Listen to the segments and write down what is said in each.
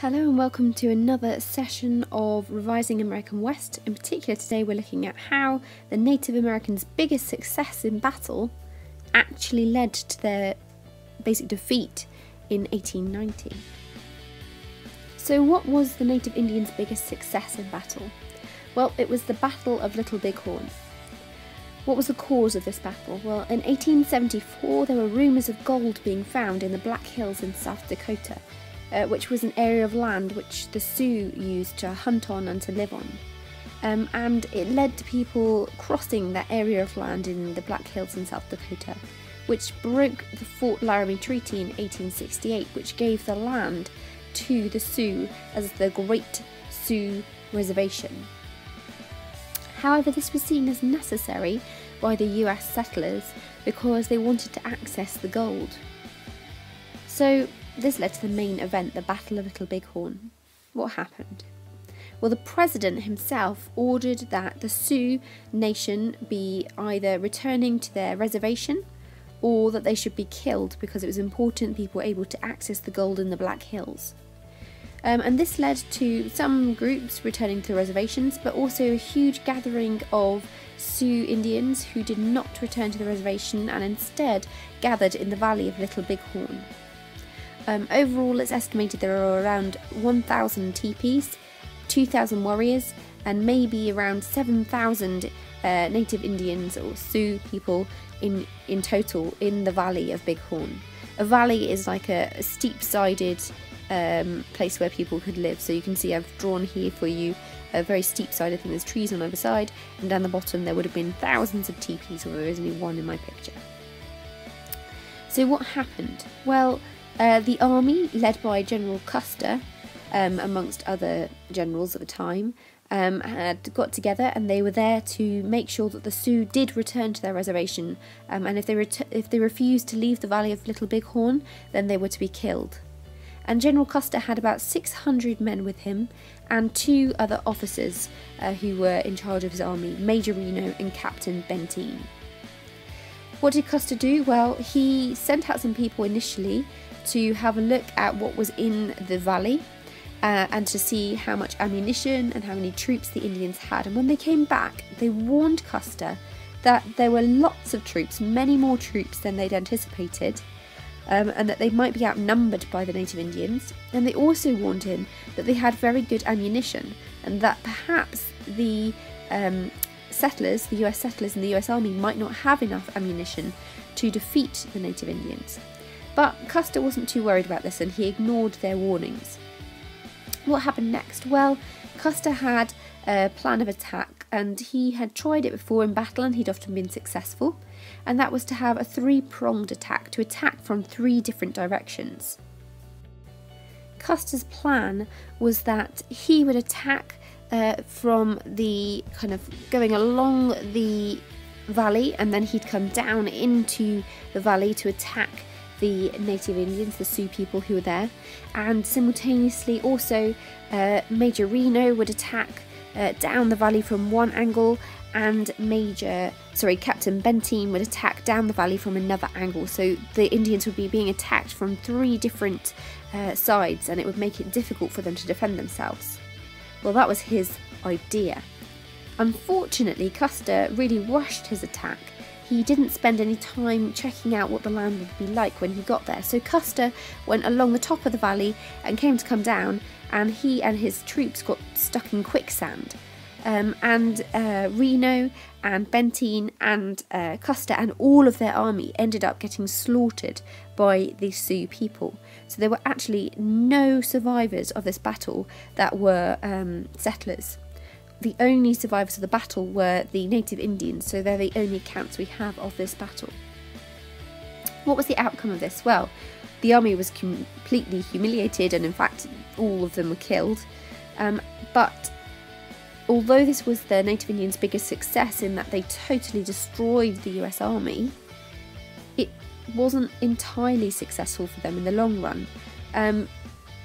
Hello and welcome to another session of Revising American West. In particular, today we're looking at how the Native Americans' biggest success in battle actually led to their basic defeat in 1890. So, what was the Native Indians' biggest success in battle? Well, it was the Battle of Little Bighorn. What was the cause of this battle? Well, in 1874, there were rumours of gold being found in the Black Hills in South Dakota uh, which was an area of land which the Sioux used to hunt on and to live on. Um, and it led to people crossing that area of land in the Black Hills in South Dakota, which broke the Fort Laramie Treaty in 1868, which gave the land to the Sioux as the Great Sioux Reservation. However, this was seen as necessary by the US settlers because they wanted to access the gold. So this led to the main event, the Battle of Little Bighorn. What happened? Well, the president himself ordered that the Sioux nation be either returning to their reservation or that they should be killed because it was important people were able to access the gold in the Black Hills. Um, and this led to some groups returning to the reservations, but also a huge gathering of Sioux Indians who did not return to the reservation and instead gathered in the valley of Little Bighorn. Um, overall, it's estimated there are around 1,000 teepees, 2,000 warriors, and maybe around 7,000 uh, native Indians or Sioux people in, in total in the valley of Bighorn. A valley is like a, a steep sided um, place where people could live. So you can see I've drawn here for you a very steep side. I think there's trees on either side, and down the bottom there would have been thousands of teepees, although there is only one in my picture. So what happened? Well, uh, the army, led by General Custer, um, amongst other generals at the time, um, had got together and they were there to make sure that the Sioux did return to their reservation. Um, and if they if they refused to leave the valley of Little Bighorn, then they were to be killed. And General Custer had about 600 men with him and two other officers uh, who were in charge of his army, Major Reno and Captain Benteen. What did Custer do? Well, he sent out some people initially to have a look at what was in the valley uh, and to see how much ammunition and how many troops the Indians had. And when they came back, they warned Custer that there were lots of troops, many more troops than they'd anticipated, um, and that they might be outnumbered by the native Indians. And they also warned him that they had very good ammunition and that perhaps the um, settlers, the US settlers and the US Army, might not have enough ammunition to defeat the native Indians. But Custer wasn't too worried about this and he ignored their warnings. What happened next? Well, Custer had a plan of attack and he had tried it before in battle and he'd often been successful, and that was to have a three pronged attack, to attack from three different directions. Custer's plan was that he would attack uh, from the kind of going along the valley and then he'd come down into the valley to attack the native Indians, the Sioux people who were there, and simultaneously also uh, Major Reno would attack uh, down the valley from one angle, and Major, sorry, Captain Benteen would attack down the valley from another angle. So the Indians would be being attacked from three different uh, sides, and it would make it difficult for them to defend themselves. Well, that was his idea. Unfortunately, Custer really rushed his attack he didn't spend any time checking out what the land would be like when he got there. So Custer went along the top of the valley and came to come down, and he and his troops got stuck in quicksand. Um, and uh, Reno and Benteen and uh, Custer and all of their army ended up getting slaughtered by the Sioux people. So there were actually no survivors of this battle that were um, settlers the only survivors of the battle were the native Indians, so they're the only accounts we have of this battle. What was the outcome of this? Well, the army was completely humiliated, and in fact, all of them were killed. Um, but although this was the native Indians' biggest success in that they totally destroyed the US Army, it wasn't entirely successful for them in the long run. Um,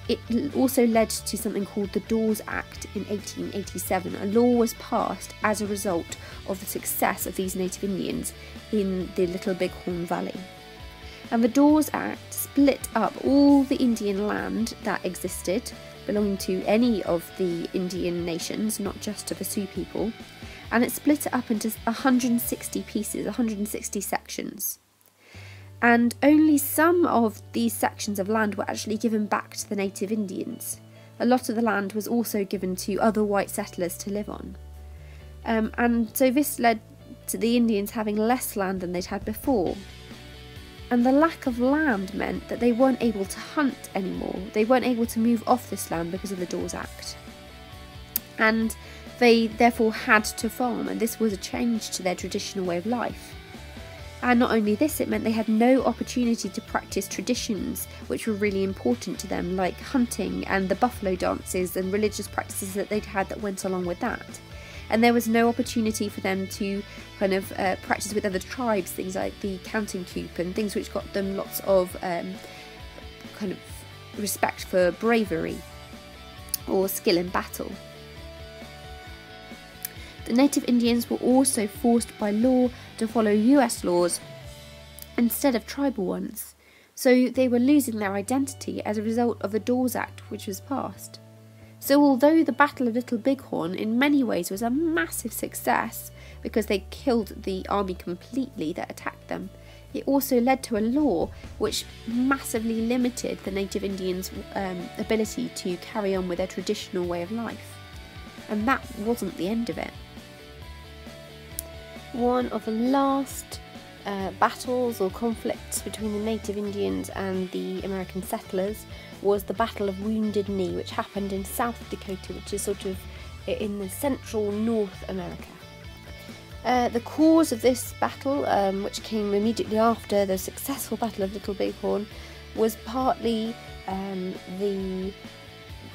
it also led to something called the Dawes Act in 1887. A law was passed as a result of the success of these native Indians in the Little Bighorn Valley. And the Dawes Act split up all the Indian land that existed, belonging to any of the Indian nations, not just to the Sioux people, and it split it up into 160 pieces, 160 sections. And only some of these sections of land were actually given back to the native Indians. A lot of the land was also given to other white settlers to live on. Um, and so this led to the Indians having less land than they'd had before. And the lack of land meant that they weren't able to hunt anymore. They weren't able to move off this land because of the Dawes Act. And they therefore had to farm, and this was a change to their traditional way of life. And not only this, it meant they had no opportunity to practice traditions which were really important to them, like hunting and the buffalo dances and religious practices that they'd had that went along with that. And there was no opportunity for them to kind of uh, practice with other tribes, things like the counting coup and things which got them lots of um, kind of respect for bravery or skill in battle. The native Indians were also forced by law to follow US laws instead of tribal ones, so they were losing their identity as a result of the Dawes Act which was passed. So, although the Battle of Little Bighorn in many ways was a massive success because they killed the army completely that attacked them, it also led to a law which massively limited the native Indians' um, ability to carry on with their traditional way of life. And that wasn't the end of it one of the last uh, battles or conflicts between the native Indians and the American settlers was the Battle of Wounded Knee, which happened in South Dakota, which is sort of in the central North America. Uh, the cause of this battle, um, which came immediately after the successful Battle of Little Bighorn, was partly um, the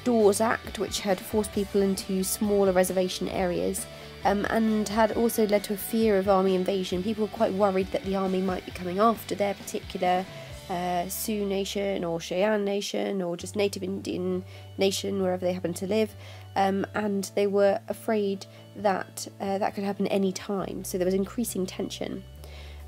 Dawes Act, which had forced people into smaller reservation areas um, and had also led to a fear of army invasion. People were quite worried that the army might be coming after their particular uh, Sioux Nation or Cheyenne Nation or just Native Indian Nation, wherever they happened to live, um, and they were afraid that uh, that could happen any time. So there was increasing tension.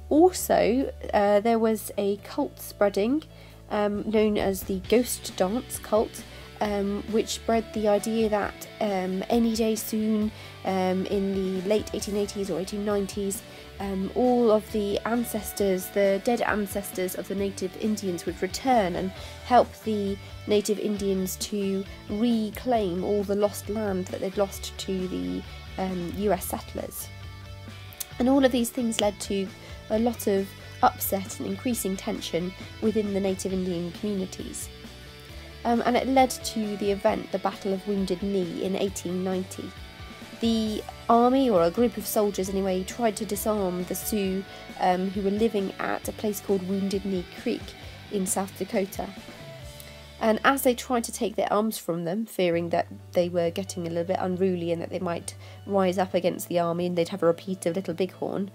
Also, uh, there was a cult spreading um, known as the Ghost Dance cult um, which spread the idea that um, any day soon, um, in the late 1880s or 1890s, um, all of the ancestors, the dead ancestors of the native Indians, would return and help the native Indians to reclaim all the lost land that they'd lost to the US um, settlers. And all of these things led to a lot of upset and increasing tension within the native Indian communities um, and it led to the event, the Battle of Wounded Knee, in 1890. The army, or a group of soldiers anyway, tried to disarm the Sioux um, who were living at a place called Wounded Knee Creek in South Dakota. And as they tried to take their arms from them, fearing that they were getting a little bit unruly and that they might rise up against the army and they'd have a repeat of Little Bighorn,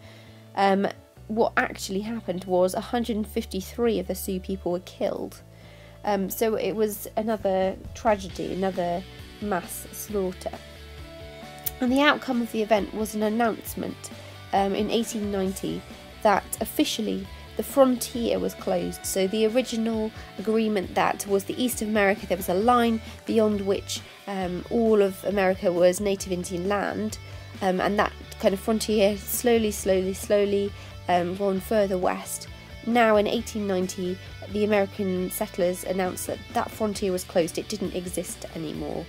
um, what actually happened was 153 of the Sioux people were killed um, so it was another tragedy, another mass slaughter. And the outcome of the event was an announcement um, in 1890 that officially the frontier was closed. So the original agreement that was the east of America, there was a line beyond which um, all of America was native Indian land, um, and that kind of frontier slowly, slowly, slowly um, gone further west now, in 1890, the American settlers announced that that frontier was closed, it didn't exist anymore.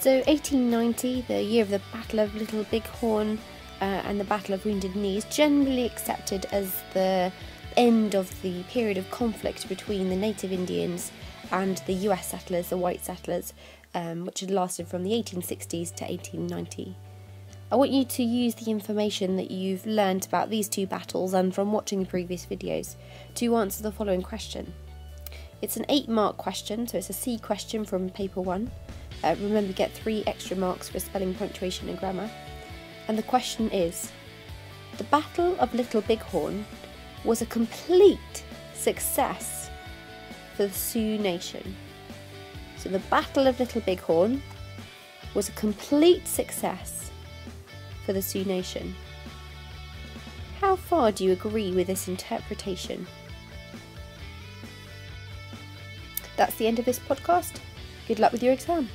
So, 1890, the year of the Battle of Little Bighorn uh, and the Battle of Wounded Knee, is generally accepted as the end of the period of conflict between the native Indians and the US settlers, the white settlers, um, which had lasted from the 1860s to 1890. I want you to use the information that you've learned about these two battles and from watching the previous videos to answer the following question. It's an 8 mark question, so it's a C question from paper 1. Uh, remember, get 3 extra marks for spelling, punctuation, and grammar. And the question is The Battle of Little Bighorn was a complete success for the Sioux Nation. So, the Battle of Little Bighorn was a complete success for the Sioux Nation. How far do you agree with this interpretation? That's the end of this podcast. Good luck with your exam.